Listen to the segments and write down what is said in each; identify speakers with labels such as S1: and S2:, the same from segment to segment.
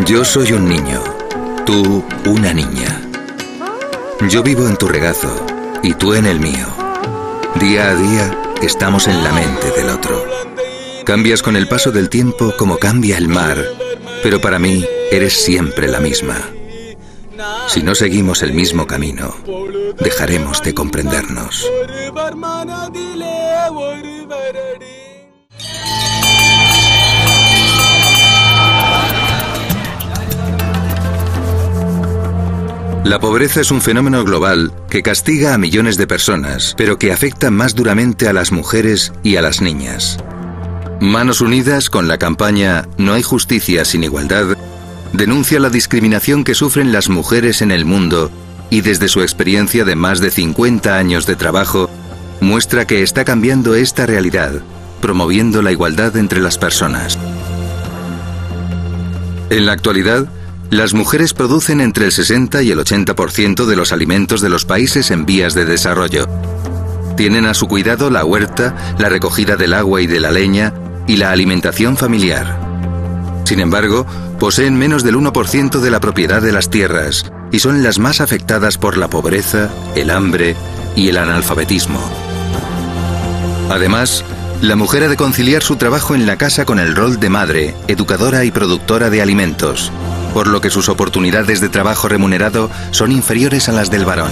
S1: Yo soy un niño, tú una niña. Yo vivo en tu regazo y tú en el mío. Día a día estamos en la mente del otro. Cambias con el paso del tiempo como cambia el mar, pero para mí eres siempre la misma. Si no seguimos el mismo camino, dejaremos de comprendernos. La pobreza es un fenómeno global que castiga a millones de personas, pero que afecta más duramente a las mujeres y a las niñas. Manos Unidas, con la campaña No hay justicia sin igualdad, denuncia la discriminación que sufren las mujeres en el mundo y desde su experiencia de más de 50 años de trabajo, muestra que está cambiando esta realidad, promoviendo la igualdad entre las personas. En la actualidad, las mujeres producen entre el 60 y el 80% de los alimentos de los países en vías de desarrollo. Tienen a su cuidado la huerta, la recogida del agua y de la leña y la alimentación familiar. Sin embargo, poseen menos del 1% de la propiedad de las tierras y son las más afectadas por la pobreza, el hambre y el analfabetismo. Además, la mujer ha de conciliar su trabajo en la casa con el rol de madre, educadora y productora de alimentos por lo que sus oportunidades de trabajo remunerado son inferiores a las del varón.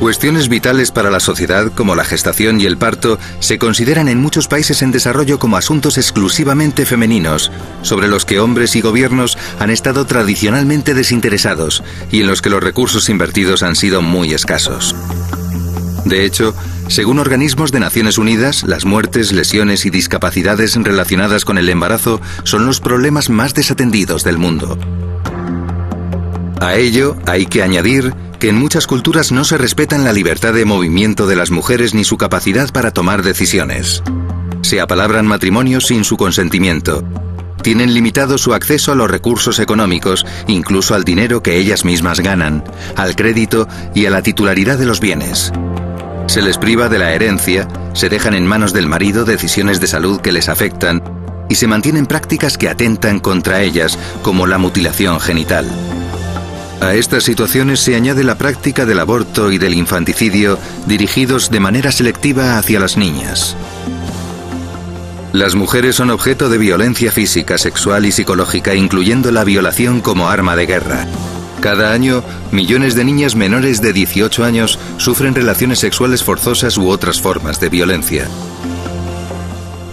S1: Cuestiones vitales para la sociedad como la gestación y el parto se consideran en muchos países en desarrollo como asuntos exclusivamente femeninos, sobre los que hombres y gobiernos han estado tradicionalmente desinteresados y en los que los recursos invertidos han sido muy escasos. De hecho, según organismos de Naciones Unidas, las muertes, lesiones y discapacidades relacionadas con el embarazo son los problemas más desatendidos del mundo. A ello hay que añadir que en muchas culturas no se respetan la libertad de movimiento de las mujeres ni su capacidad para tomar decisiones. Se apalabran matrimonios sin su consentimiento. Tienen limitado su acceso a los recursos económicos, incluso al dinero que ellas mismas ganan, al crédito y a la titularidad de los bienes. Se les priva de la herencia, se dejan en manos del marido decisiones de salud que les afectan y se mantienen prácticas que atentan contra ellas, como la mutilación genital. A estas situaciones se añade la práctica del aborto y del infanticidio dirigidos de manera selectiva hacia las niñas. Las mujeres son objeto de violencia física, sexual y psicológica, incluyendo la violación como arma de guerra. Cada año, millones de niñas menores de 18 años sufren relaciones sexuales forzosas u otras formas de violencia.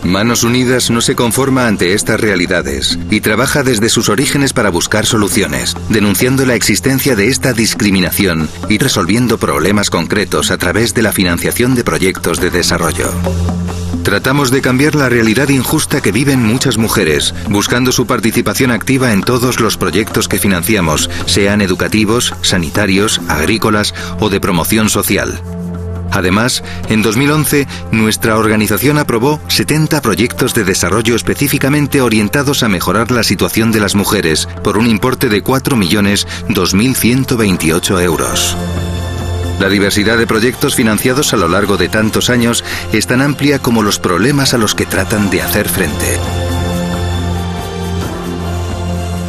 S1: Manos Unidas no se conforma ante estas realidades y trabaja desde sus orígenes para buscar soluciones, denunciando la existencia de esta discriminación y resolviendo problemas concretos a través de la financiación de proyectos de desarrollo. Tratamos de cambiar la realidad injusta que viven muchas mujeres, buscando su participación activa en todos los proyectos que financiamos, sean educativos, sanitarios, agrícolas o de promoción social. Además, en 2011, nuestra organización aprobó 70 proyectos de desarrollo específicamente orientados a mejorar la situación de las mujeres por un importe de 4.2128 euros. La diversidad de proyectos financiados a lo largo de tantos años es tan amplia como los problemas a los que tratan de hacer frente.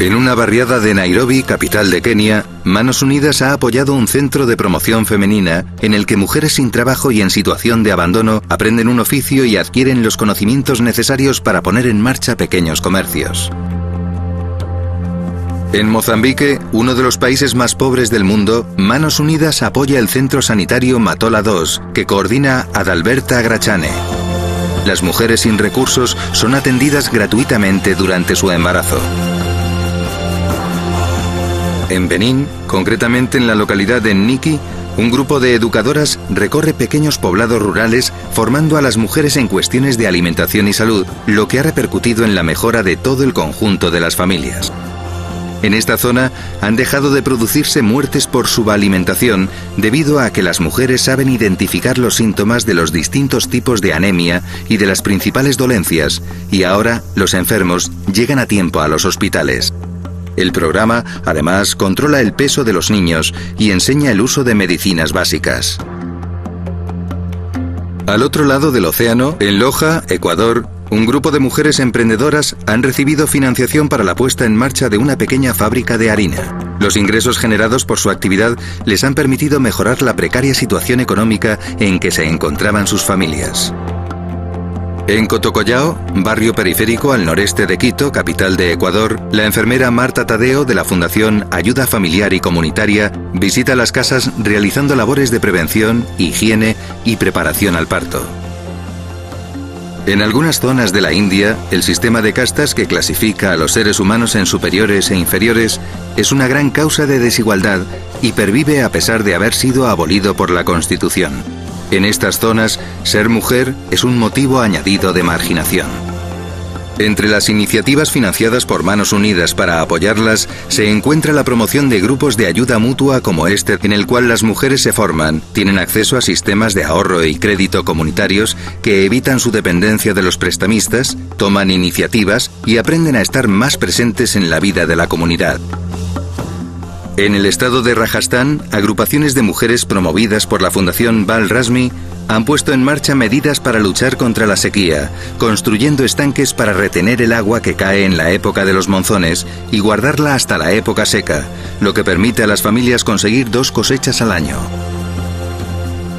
S1: En una barriada de Nairobi, capital de Kenia, Manos Unidas ha apoyado un centro de promoción femenina en el que mujeres sin trabajo y en situación de abandono aprenden un oficio y adquieren los conocimientos necesarios para poner en marcha pequeños comercios. En Mozambique, uno de los países más pobres del mundo, Manos Unidas apoya el centro sanitario Matola 2, que coordina Adalberta Grachane. Las mujeres sin recursos son atendidas gratuitamente durante su embarazo. En Benín, concretamente en la localidad de Niki, un grupo de educadoras recorre pequeños poblados rurales formando a las mujeres en cuestiones de alimentación y salud, lo que ha repercutido en la mejora de todo el conjunto de las familias. En esta zona han dejado de producirse muertes por subalimentación debido a que las mujeres saben identificar los síntomas de los distintos tipos de anemia y de las principales dolencias, y ahora los enfermos llegan a tiempo a los hospitales. El programa además controla el peso de los niños y enseña el uso de medicinas básicas. Al otro lado del océano, en Loja, Ecuador, un grupo de mujeres emprendedoras han recibido financiación para la puesta en marcha de una pequeña fábrica de harina. Los ingresos generados por su actividad les han permitido mejorar la precaria situación económica en que se encontraban sus familias. En Cotocollao, barrio periférico al noreste de Quito, capital de Ecuador, la enfermera Marta Tadeo de la Fundación Ayuda Familiar y Comunitaria visita las casas realizando labores de prevención, higiene y preparación al parto. En algunas zonas de la India, el sistema de castas que clasifica a los seres humanos en superiores e inferiores es una gran causa de desigualdad y pervive a pesar de haber sido abolido por la Constitución. En estas zonas, ser mujer es un motivo añadido de marginación. Entre las iniciativas financiadas por Manos Unidas para apoyarlas se encuentra la promoción de grupos de ayuda mutua como este, en el cual las mujeres se forman, tienen acceso a sistemas de ahorro y crédito comunitarios que evitan su dependencia de los prestamistas, toman iniciativas y aprenden a estar más presentes en la vida de la comunidad. En el estado de Rajasthan, agrupaciones de mujeres promovidas por la Fundación Bal Rasmi han puesto en marcha medidas para luchar contra la sequía, construyendo estanques para retener el agua que cae en la época de los monzones y guardarla hasta la época seca, lo que permite a las familias conseguir dos cosechas al año.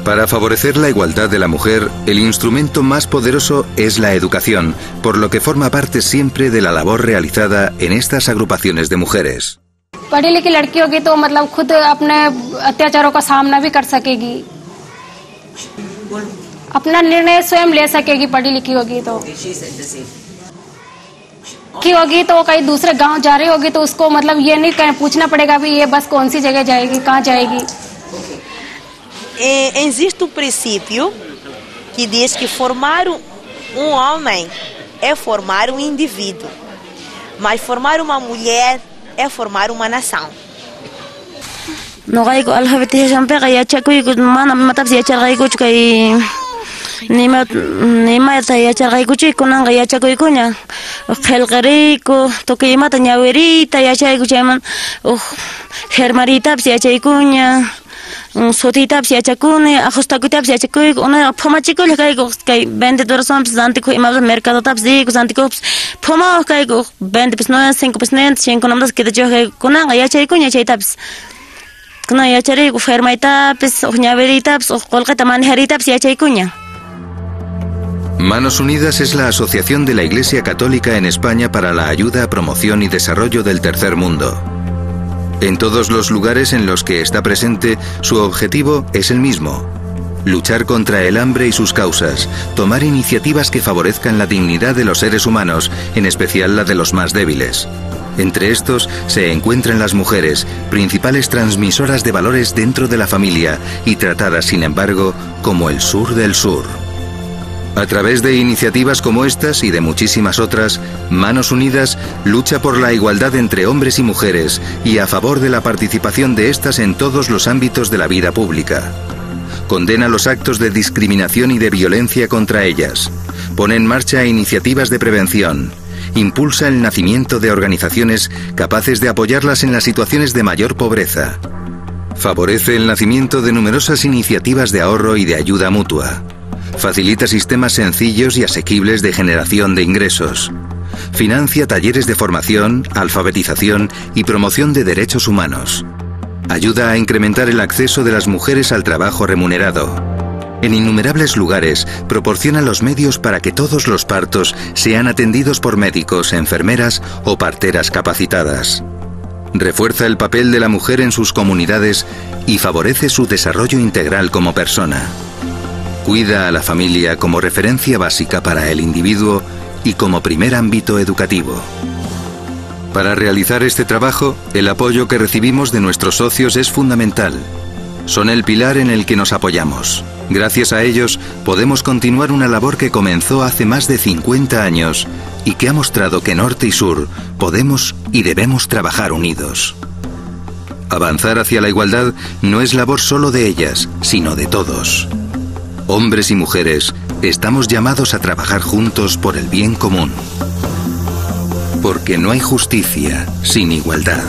S1: Para favorecer la igualdad de la mujer, el instrumento más poderoso es la educación, por lo que forma parte siempre de la labor realizada en estas agrupaciones de mujeres.
S2: अपना अपना निर्णय स्वयं ले सकेगी पढ़ी लिखी होगी तो। की होगी तो कहीं दूसरे गाँव जा रही होगी तो उसको मतलब ये नहीं कह पूछना पड़ेगा भी ये बस कौन सी जगह जाएगी कहाँ जाएगी।
S3: एंजिस्ट प्रिंसिपियो कि देश की फॉर्मार um homem é formar um indivíduo, mas formar uma mulher é.
S4: Nuqayku alfabetizashanpiqa yachakuyku mana imatapis yacharqaykuchu kay nima nimayta yacharqaykuchu kunanqa yachakuykuña qelqariku tukuy imata ñawiriyta yachayku chayman uj germaritapis yachaykuña sutitapis yachakuni ajustacuytapis yachakuyku unaqa phumachikulla kayku kay vendedorasonampis antikuj imapis mercadotapis diku santikujpis phumawaj kayku uj ventepis nueve cincopis nintas cincunamantas kitachuyaj kayku kunanqa yachaykuña chaytapis
S1: Manos Unidas es la asociación de la Iglesia Católica en España para la ayuda, promoción y desarrollo del tercer mundo. En todos los lugares en los que está presente, su objetivo es el mismo, luchar contra el hambre y sus causas, tomar iniciativas que favorezcan la dignidad de los seres humanos, en especial la de los más débiles. Entre estos se encuentran las mujeres, principales transmisoras de valores dentro de la familia y tratadas, sin embargo, como el sur del sur. A través de iniciativas como estas y de muchísimas otras, Manos Unidas lucha por la igualdad entre hombres y mujeres y a favor de la participación de estas en todos los ámbitos de la vida pública. Condena los actos de discriminación y de violencia contra ellas. Pone en marcha iniciativas de prevención impulsa el nacimiento de organizaciones capaces de apoyarlas en las situaciones de mayor pobreza. Favorece el nacimiento de numerosas iniciativas de ahorro y de ayuda mutua. Facilita sistemas sencillos y asequibles de generación de ingresos. Financia talleres de formación, alfabetización y promoción de derechos humanos. Ayuda a incrementar el acceso de las mujeres al trabajo remunerado en innumerables lugares proporciona los medios para que todos los partos sean atendidos por médicos, enfermeras o parteras capacitadas. Refuerza el papel de la mujer en sus comunidades y favorece su desarrollo integral como persona. Cuida a la familia como referencia básica para el individuo y como primer ámbito educativo. Para realizar este trabajo, el apoyo que recibimos de nuestros socios es fundamental son el pilar en el que nos apoyamos. Gracias a ellos podemos continuar una labor que comenzó hace más de 50 años y que ha mostrado que norte y sur podemos y debemos trabajar unidos. Avanzar hacia la igualdad no es labor solo de ellas, sino de todos. Hombres y mujeres, estamos llamados a trabajar juntos por el bien común. Porque no hay justicia sin igualdad.